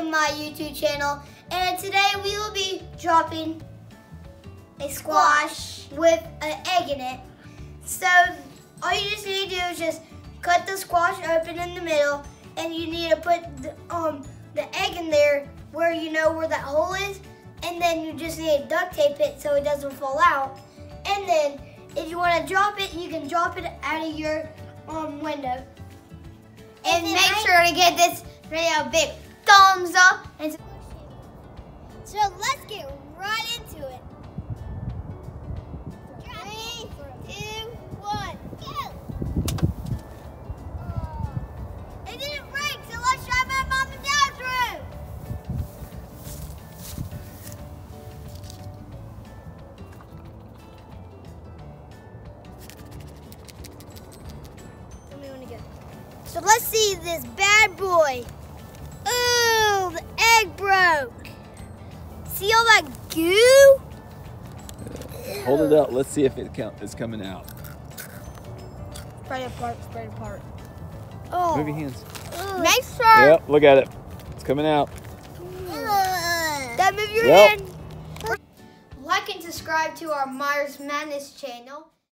to my YouTube channel and today we will be dropping a squash with an egg in it. So all you just need to do is just cut the squash open in the middle and you need to put the, um, the egg in there where you know where that hole is and then you just need to duct tape it so it doesn't fall out. And then if you want to drop it, you can drop it out of your um, window. And, make I- sure to get this video big thumbs up. And So let's get right into it. Three, two, one, go! Uh, it didn't break, so let's try my mom and dad's room. So let's see this bad boy. That goo? Hold it up. Let's see if it count is coming out. Spread it apart, spread it apart. Oh. Move your hands. Nice sure. Yep, look at it. It's coming out. That move your Yep. hand. like and subscribe to our Meyers Madness channel.